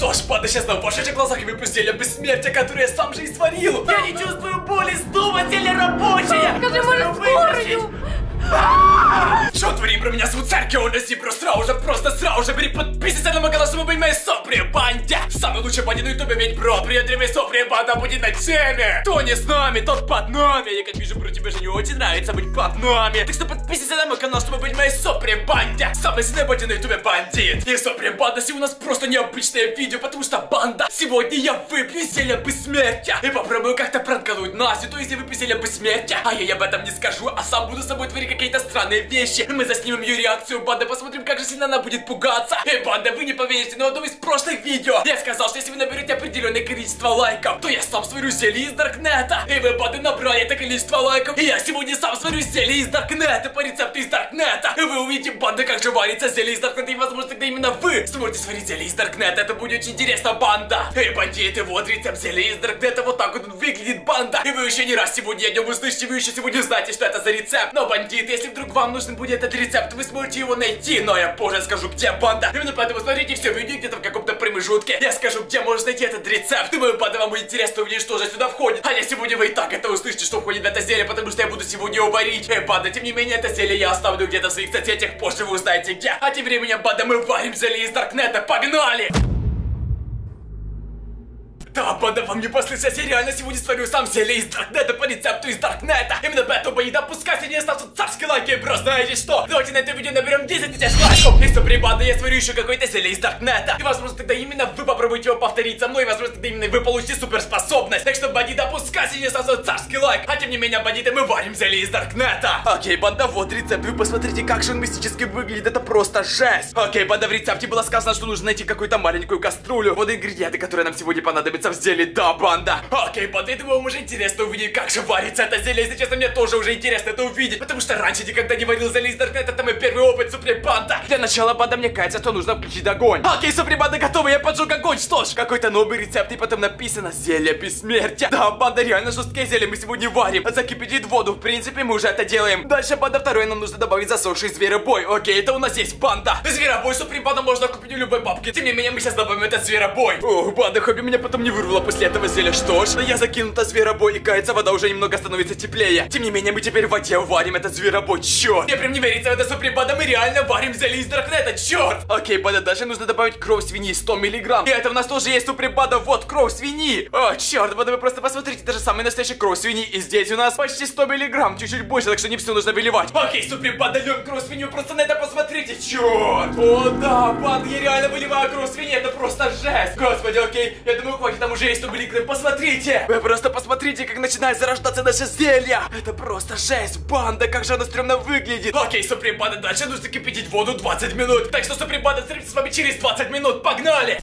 что ж, банда сейчас на ваших глазах выпустили бессмертие, которое я сам же и сварил. Я не чувствую боли, снова теле рабочее. Скажи, может, скорую? Що творим про меня зовут Царь Кеонеси, просто сразу же, просто сразу же бери подписывайся на мой канал, чтобы быть моей сопри банде. Самый лучший бандит на ютубе, ведь бро, приятный сопри банда будет на теме. Кто не с нами, тот под нами. Я как вижу, про тебя же не очень нравится быть под нами. Так что подписывайся на мой канал, чтобы быть моей сопри банде. Самый сильный бандит на ютубе бандит. И сопри банда, сегодня у нас просто необычное видео, потому что банда, сегодня я выпью зелье бессмертия. И попробую как-то пранкануть Настю, то есть я выпью зелье бессмертия. А я ей об этом не скажу, а сам буду с собой творить какие-то странные вещи. Мы заснимем ее реакцию, банда, посмотрим, как же сильно она будет пугаться. И банда, вы не поверите, но в одном из прошлых видео я сказал, что если вы наберете определенное количество лайков, то я сам сварю зелье из Даркнета. И вы, банда, набрали это количество лайков. И я сегодня сам сварю зелье из Даркнета по рецепту из Даркнета. И вы увидите, банда, как же варится зелье из Даркнета. И, возможно, тогда именно вы сможете сварить зелье из Даркнета. Это будет очень интересно, банда. Эй, бандиты, вот рецепт зелья из Даркнета. Вот так вот выглядит, банда. И вы еще не раз сегодня о нем услышите, вы еще сегодня узнаете, что это за рецепт. Но, бандиты, если вдруг вам нужен будет этот рецепт, вы сможете его найти. Но я позже скажу, где банда. Именно поэтому смотрите все видео где-то в каком-то промежутке. Я скажу, где можно найти этот рецепт. Думаю, банда, вам будет интересно увидеть, что же сюда входит. А я сегодня вы и так это услышите, что входит в это зелье, потому что я буду сегодня его варить. Эй, банда, тем не менее, это зелье я оставлю где-то в своих соцсетях, позже вы узнаете где. А тем временем, банда, мы варим зелье из Даркнета. Погнали! Да, банда, вам не послышалось, я реально сегодня сварю сам зелье из Даркнета по рецепту из Даркнета. Именно поэтому бои допускать, не оставьте царские лайки, бро, знаете что? Давайте на это видео наберем 10 тысяч лайков. И супри, банда, я сварю еще какое-то зелье из Даркнета. И возможно тогда именно вы попробуете его повторить со мной, и возможно тогда именно вы получите суперспособность. Так что, бандит, допускайте, не оставьте царский лайк. А тем не менее, бандиты, мы варим зелье из Даркнета. Окей, банда, вот рецепт, вы посмотрите, как же он мистически выглядит, это просто жесть. Окей, банда, в рецепте было сказано, что нужно найти какую-то маленькую кастрюлю. Вот ингредиенты, которые нам сегодня понадобятся в зелье, да, банда. Окей, я думаю, вам уже интересно увидеть, как же варится это зелье. Если честно, мне тоже уже интересно это увидеть. Потому что раньше никогда не варил зелье из Даркнета, это мой первый опыт, супер банда. Для начала, банда, мне кажется, что нужно включить огонь. Окей, супер банда готова, я поджег огонь. Что ж, какой-то новый рецепт, и потом написано зелье бессмертия. Да, банда, реально жесткие зелье мы сегодня варим. Закипятить воду, в принципе, мы уже это делаем. Дальше, банда, второе, нам нужно добавить засохший зверобой. Окей, это у нас есть банда. Зверобой, супер банда, можно купить у любой бабки. Тем не менее, мы сейчас добавим этот зверобой. Ох, банда, хобби меня потом не вырвало после этого зелья. Что ж, я закинул это зверобой, и кажется, вода уже немного становится теплее. Тем не менее, мы теперь в воде варим этот зверобой, черт. Мне прям не верится в это супер банда, мы реально варим зелье из Даркнета, черт. Окей, банда, дальше нужно добавить кровь свиньи 100 миллиграмм. И это у нас тоже есть супер банда, вот кровь свиньи. О, черт, банда, вы просто посмотрите, даже самый настоящий кровь свиньи. И здесь у нас почти 100 миллиграмм, чуть-чуть больше, так что не все нужно выливать. Окей, супер банда, льем кровь свинью, просто на это посмотрите, черт. О, да, банда, я реально выливаю кровь свиньи, это просто жесть. Господи, окей, я думаю, хватит, там уже есть 100 миллиграмм, посмотрите. Вы просто посмотрите, как начинает зарождаться наше зелье. Это просто жесть, банда, как же оно стрёмно выглядит. Окей, супер банда, дальше нужно кипятить воду 20 минут. Так что супер банда, встретимся с вами через 20 минут, погнали.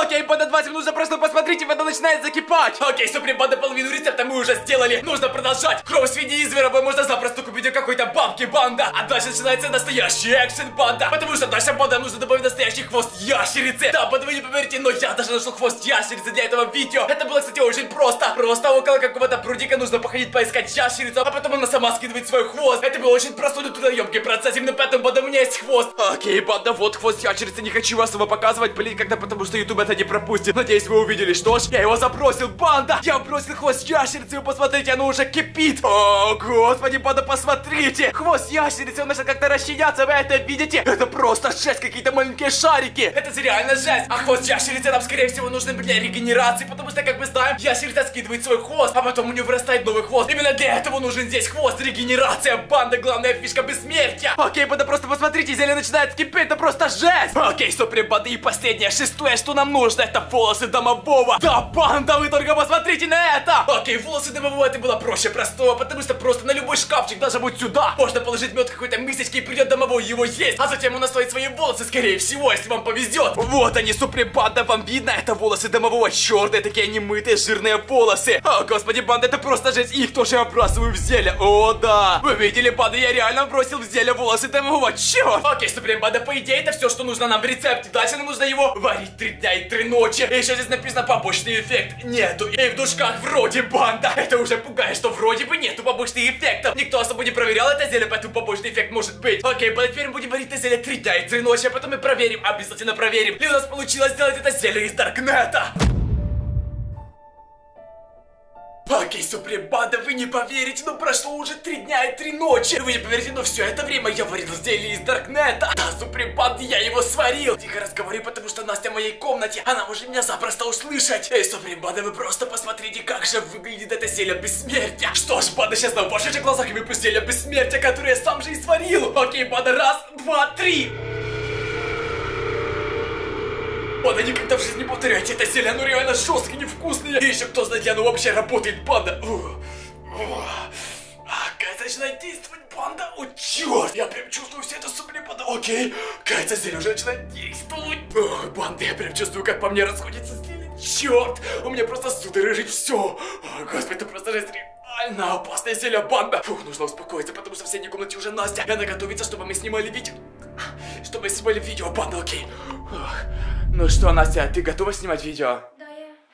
Окей, банда 20 минут, просто посмотрите, вода начинает закипать. Окей, супер банда, половину рецепта мы уже сделали. Нужно продолжать. Кровь свиньи из зверобой можно запросто купить у какой-то бабки, банда. А дальше начинается настоящий экшен, банда. Потому что дальше, банда, нужно добавить настоящий хвост ящерицы. Да, банда, вы не поверите, но я даже нашел хвост ящерицы для этого видео. Это было, кстати, очень просто. Просто около какого-то прудика нужно походить поискать ящерицу, а потом она сама скидывает свой хвост. Это был очень простой, но трудоемкий процесс. Именно поэтому, банда, у меня есть хвост. Окей, банда, вот хвост ящерицы. Не хочу вас его показывать, блин, когда потому что YouTube это не пропустит. Надеюсь, вы увидели, что ж, я его забросил, банда! Я бросил хвост ящерицы, вы посмотрите, оно уже кипит! О, господи, банда, посмотрите! Хвост ящерицы, он начал как-то расчиняться, вы это видите? Это просто жесть, какие-то маленькие шарики! Это реально жесть! А хвост ящерицы нам, скорее всего, нужен для регенерации, потому что, как мы знаем, ящерица скидывает свой хвост, а потом у нее вырастает новый хвост. Именно для этого нужен здесь хвост, регенерация, банда, главная фишка бессмертия! Окей, банда, просто посмотрите, зелье начинает кипеть, это просто жесть! Окей, супер, банда, и последнее, шестое, что нам нужно, это волосы домового. Да, банда, вы только посмотрите на это. Окей, волосы домового это было проще простого, потому что просто на любой шкафчик, даже вот сюда, можно положить мед какой-то мисочки и придет домовой его есть. А затем он настоит свои волосы, скорее всего, если вам повезет. Вот они, супер банда, вам видно? Это волосы домового, черные такие немытые жирные волосы. О, господи, банда, это просто жесть, их тоже обрасываю в зелье. О, да. Вы видели, банда, я реально бросил в зелье волосы домового, черт. Окей, супер банда, по идее, это все, что нужно нам в рецепте. Дальше нам нужно его варить три дня и три ночи. И еще здесь написано побочный эффект. Нету. И в душках вроде банда. Это уже пугает, что вроде бы нету побочных эффектов. Никто особо не проверял это зелье, поэтому побочный эффект может быть. Окей, теперь будем варить это зелье три дня и три ночи, а потом мы проверим, обязательно проверим. И у нас получилось сделать это зелье из Даркнета. Окей, Супрембанда, вы не поверите, но прошло уже три дня и три ночи. Вы не поверите, но все это время я варил зелье из Даркнета. Да, Супрембанда, я его сварил. Тихо разговаривай, потому что Настя в моей комнате. Она может меня запросто услышать. Эй, Супрембанда, вы просто посмотрите, как же выглядит это зелье бессмертия. Что ж, банда, сейчас на ваших же глазах я зелье бессмертия, которое я сам же и сварил. Окей, банда, раз, два, три. Банда, никогда в жизни не повторяйте это зелье, оно реально жесткое, невкусное. И еще кто знает, оно вообще работает, банда. Ух, ух. А, Кажется, начинает действовать банда. О, черт! Я прям чувствую все это сопли банда. Окей. Кажется, зелье уже начинает действовать. Ох, банда, я прям чувствую, как по мне расходится зелье. Черт! У меня просто судорожит все. О, господи, это просто жесть. Реально опасное зелье, банда. Фух, нужно успокоиться, потому что в соседней комнате уже Настя. И она готовится, чтобы мы снимали видео. Чтобы мы снимали видео, банда, окей. Ох. Ну что, Настя, ты готова снимать видео?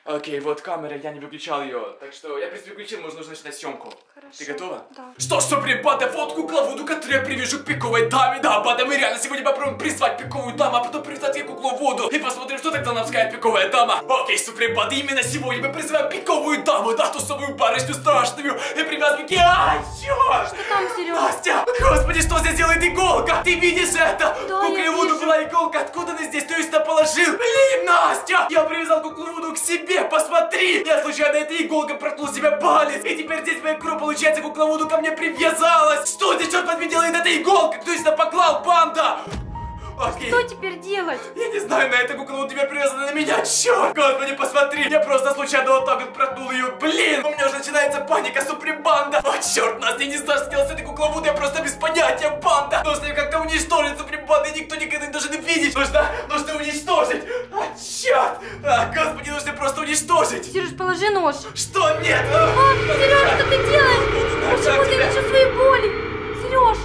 Окей, вот камера, я не выключал ее. Так что я, включил, можно нужно начинать съемку. Хорошо. Ты готова? Да. Что ж, Бада, вот кукловоду, которую я привяжу к пиковой даме. Да, Бада, мы реально сегодня попробуем призвать пиковую даму, а потом призвать ей кукловоду. И посмотрим, что тогда нам скажет пиковая дама. Окей, Бада, именно сегодня мы призываем пиковую даму, да, ту самую барышню страшную. И привязываем к. Ай, чёрт! Что там, Серега? Настя! Господи, что здесь делает иголка? Ты видишь это? Да, Кукле я Вуду вижу. была иголка, откуда ты здесь? Ты ее сюда положил? Блин, Настя! Я привязал куклу Вуду к себе, посмотри! Я случайно этой иголкой проткнул себе палец, и теперь здесь моя кровь, получается, кукла Вуду ко мне привязалась! Что здесь, черт возьми, делает эта иголка? Кто сюда поклал, банда? Окей. Что теперь делать? Я не знаю, на эта кукла у тебя привязана на меня, черт! Господи, посмотри! Я просто случайно вот так вот проткнул ее, блин! У меня уже начинается паника, супрембанда! О, черт, нас я не знаю, что делать с этой кукловодой, я просто без понятия, банда! Нужно ее как-то уничтожить, супрембанда, и никто никогда не должен видеть! Нужно, нужно уничтожить! А, черт! А, господи, уничтожить! Сереж, положи нож. Что? Нет! А, Сереж, что ты делаешь? Почему ты не чувствуешь боли? Сереж!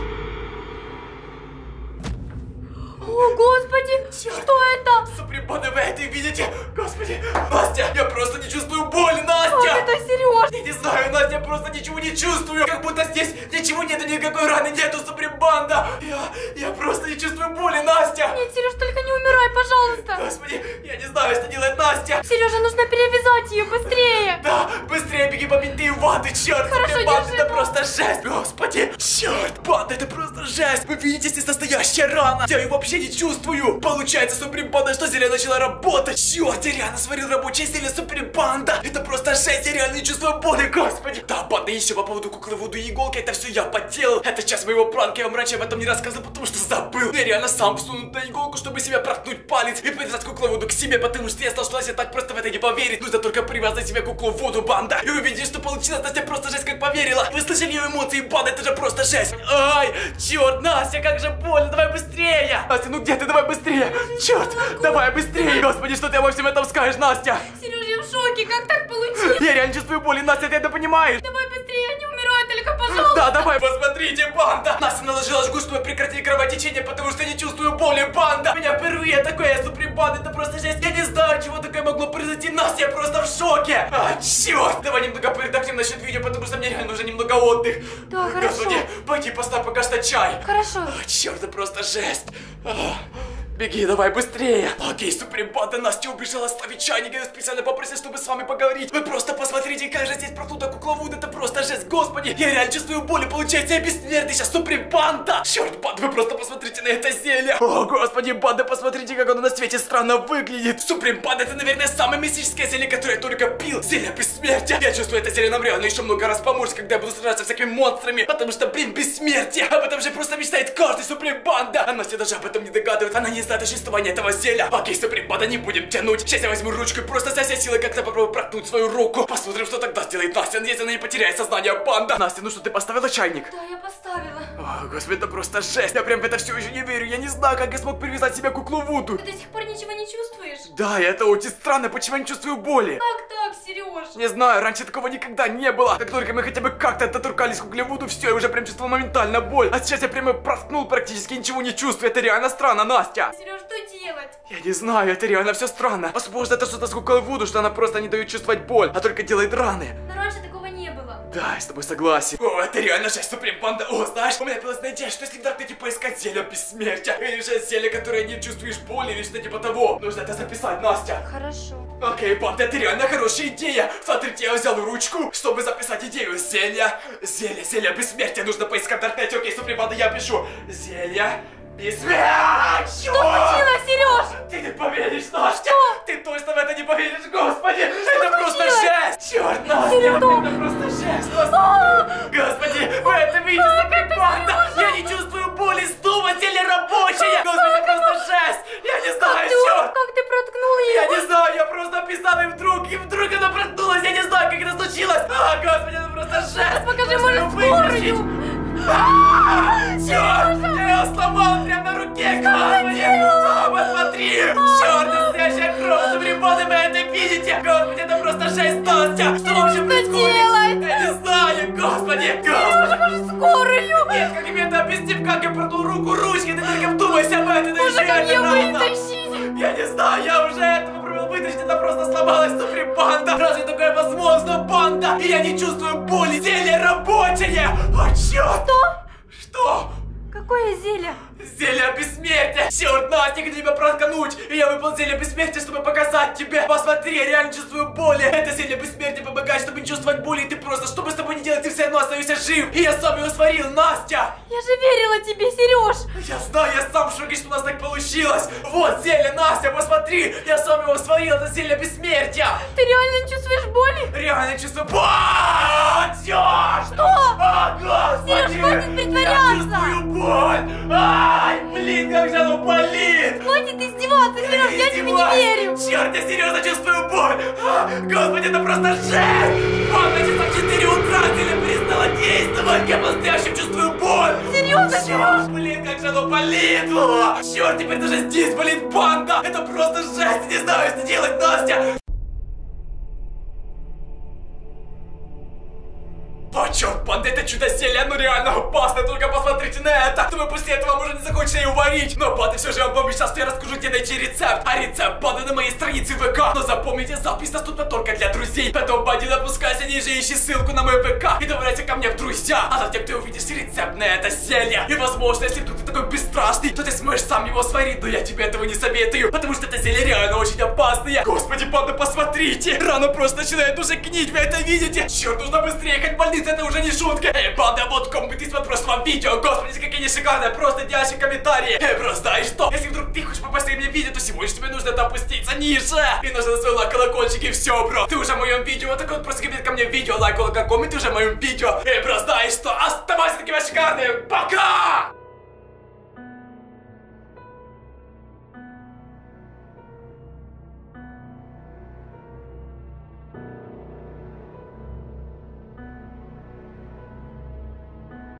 О, господи! Что это? Супрембанда, вы это видите? Господи! Настя, я просто не чувствую боли, Как Настя! это, Сереж? Я не знаю, Настя, я просто ничего не чувствую. Как будто здесь нету, никакой раны нету, супрембанда. Я, я просто не чувствую боли, Настя. Нет, Сереж, только не умирай, пожалуйста. Господи, я не знаю, что делает Настя. Сережа, нужно перевязать ее быстрее. Да, быстрее беги по бинты и ваты, черт, Хорошо, держи это просто жесть. Господи, черт, банда, это просто жесть. Вы видите, здесь настоящая рана. Я ее вообще не чувствую. Получается, супрембанда, что зелье начала работать. Черт, я реально сварил рабочее зелье супрембанда. Это просто жесть, я реально не чувствую боли, господи. Да, банда, еще по поводу куклы Вуду и иголки, это все я подделал. Это часть моего пранка, я вам раньше об этом не рассказывал, потому что забыл. Я реально сам всунул на иголку, чтобы себе проткнуть палец и привязать куклу Вуду к себе, потому что я знал, что Настя так просто в это не поверит. Нужно только привязать себе куклу Вуду, банда. И вы видите, что получилось, Настя просто жесть как поверила. Вы слышали ее эмоции, банда, это же просто жесть. Ай, черт, Настя, как же больно, давай быстрее. Настя, ну где ты, давай быстрее. Черт, давай быстрее. Господи, что ты обо всем этом скажешь, Настя? Сереж, я в шоке, как так получилось? Я реально чувствую боль, Настя, ты это понимаешь? Давай я только пожалуйста. Да, давай, посмотрите, банда! Настя наложила жгут, чтобы прекратить кровотечение, потому что я не чувствую боли, банда! У меня впервые такое супер банда, это просто жесть! Я не знаю, чего такое могло произойти, Настя, я просто в шоке! А, черт! Давай немного передохнем насчет видео, потому что мне реально нужно немного отдых. Да, хорошо. Господи, пойди поставь пока что чай. Хорошо. А, черт, это просто жесть! А, Беги, давай быстрее! Окей, супербанда, Настя убежала ставить чайник, я специально попросил, чтобы с вами поговорить. Вы просто посмотрите, как же здесь проклята кукловуд, это просто жесть, господи! Я реально чувствую боль, и получается я бессмертный сейчас, супербанда! Черт, банда, вы просто посмотрите на это зелье! О, господи, банда, посмотрите, как оно на свете странно выглядит! Супербанда, это, наверное, самое мистическое зелье, которое я только пил! Зелье бессмертия! Я чувствую, это зелье нам реально еще много раз поможет, когда я буду сражаться всякими монстрами, потому что, блин, бессмертие! Об этом же просто мечтает каждый супербанда! А Настя даже об этом не догадывается, она не знает о существовании этого зелья! Окей, супербанда, не будем тянуть! Сейчас я возьму ручку и просто со всей силы как-то попробую проткнуть свою руку! Посмотрим, что тогда сделает Настя, надеюсь, она не потеряет сознание, банда! Настя, ну что, ты поставила чайник? Да, я поставила. О, господи, это просто жесть! Я прям в это все еще не верю, я не знаю, как я смог привязать себе куклу Вуду! Ты до сих пор ничего не чувствуешь? Да, это очень странно, почему я не чувствую боли? Как так, Сереж? Не знаю, раньше такого никогда не было. Как только мы хотя бы как-то доторкались к углеводу, все, я уже прям чувствовал моментально боль. А сейчас я прямо проткнул практически ничего не чувствую. Это реально странно, Настя. Сереж, что делать? Я не знаю, это реально все странно. Возможно, это что-то с куклой Вуду, что она просто не дает чувствовать боль, а только делает раны. Но раньше такого не было. Да, я с тобой согласен. О, это реально жесть, Суприм Панда. О, знаешь, у меня появилась идея, что если в Даркнете поискать зелье бессмертия, или же зелье, которое не чувствуешь боли, или что-то типа того. Нужно это записать, Настя. Хорошо. Окей, Панда, это реально хорошая идея. Смотрите, я взял ручку, чтобы записать идею зелья. Зелье, зелье бессмертия. Нужно поискать в Даркнете. Окей, Суприм Панда, я пишу. Зелье бессмертия. Что случилось, Сереж? Ты не поверишь, Настя! Ты точно в это не поверишь, господи! это просто случилось? жесть! Черт, Настя! Это просто Жесть, Настя! Что вообще происходит? делать? Я не знаю, господи! Господи! Скорую? Нет, как мне это объяснить, как я продул руку ручки? Ты только вдумайся в это, это еще это рано! Я не знаю, я уже это попробовал вытащить, это просто сломалась супер банда. Разве такое возможно, банда? И я не чувствую боли, зелье рабочее! О, черт! Что? Что? Какое зелье? Зелье бессмертия! Черт, Настя, где тебя проткнуть? И я выпал зелье бессмертия, чтобы показать тебе. Посмотри, я реально чувствую боли. Это зелье бессмертия помогает, чтобы не чувствовать боли. И ты просто, что бы с тобой ни делать, ты все равно остаешься жив. И я сам его сварил, Настя! Я же верила тебе, Сереж. Я знаю, я сам в шоке, что у нас так получилось. Вот зелье, Настя, посмотри. Я сам его сварил, это зелье бессмертия. Ты реально не чувствуешь боли? Реально чувствую боль! Что? О, господи! Сереж, хватит притворяться! Я чувствую боль! Ай, блин, как же оно болит! Хватит издеваться, Сереж, я тебе не верю. Черт, я серьезно чувствую боль! А, Господи, это просто жесть! Ладно, часов 4 утра зелье перестало действовать! Я по-настоящему чувствую боль! Серьезно, Черт, блин, как же оно болит! О, черт, теперь даже здесь болит банда! Это просто жесть! Не знаю, что делать, Настя! О, черт, банда, чудо-зелье, оно реально опасно, только посмотрите на это! Думаю, после этого можно не захочется ее варить. Но, банда, все же вам что я расскажу, где найти рецепт. А рецепт, банда, на моей странице ВК. Но запомните, запись доступна только для друзей. Поэтому, банде, допускайся ниже, ищи ссылку на мой ВК и добавляйся ко мне в друзья. А затем ты увидишь рецепт на это зелье. И, возможно, если вдруг ты такой бесстрашный, то ты сможешь сам его сварить. Но я тебе этого не советую, потому что это зелье реально очень опасное. Господи, банда, посмотрите! Рана просто начинает уже гнить, вы это видите? Черт, нужно быстрее ехать в больницу, это уже не шутка. Вот ты смотрел просто вам видео. Господи, какие они шикарные, просто идеальные комментарии. Эй, просто знаешь что? Если вдруг ты хочешь попасть мне видео, то сегодня тебе нужно это опуститься ниже. И нужно свой лайк, колокольчик и все, бро. Ты уже в моем видео, так вот просто ко мне видео, лайк, колокольчик, ты уже в моем видео. Эй, бро, знаешь что? Оставайся такими шикарными. Пока!